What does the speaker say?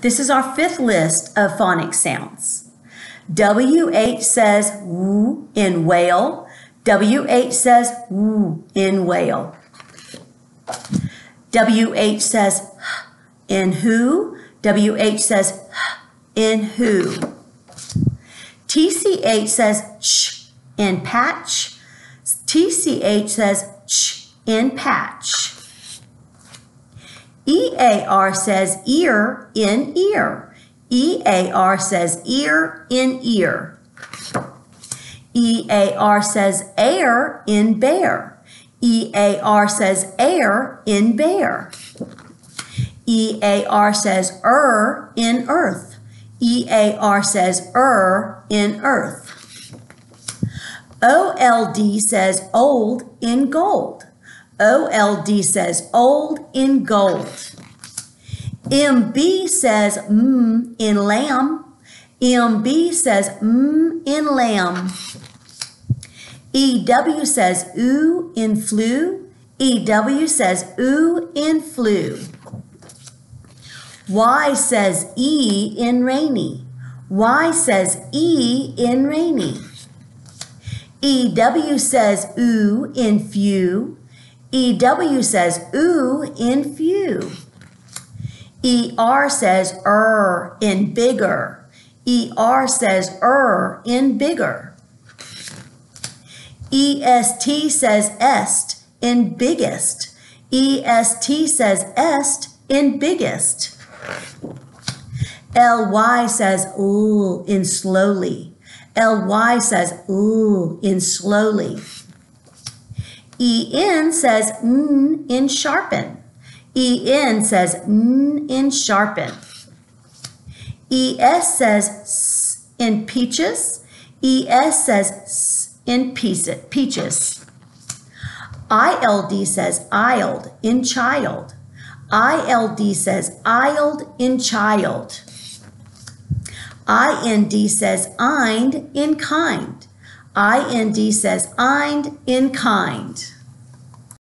This is our fifth list of phonic sounds. WH says woo in whale. WH says woo in whale. WH says in who. WH says in who. TCH says ch in patch. TCH says ch in patch. EAR says ear in ear. EAR says ear in ear. EAR says air in bear. EAR says air in bear. EAR says er in earth. EAR says er in earth. OLD says old in gold. OLD says old in gold. MB says mm in lamb. MB says mm in lamb. EW says ooh in flew. EW says ooh in flew. Y says E in rainy. Y says E in rainy. EW says ooh in few. EW says ooh in few. ER says er in bigger. ER says er in bigger. EST says est in biggest. EST says est in biggest. LY says ooh in slowly. LY says ooh in slowly. EN says mm in sharpen. EN says mm in sharpen. ES says s in peaches. ES says s in peaches. ILD says isled in child. ILD says isled in child. IND says ind in kind. IND says ind in kind.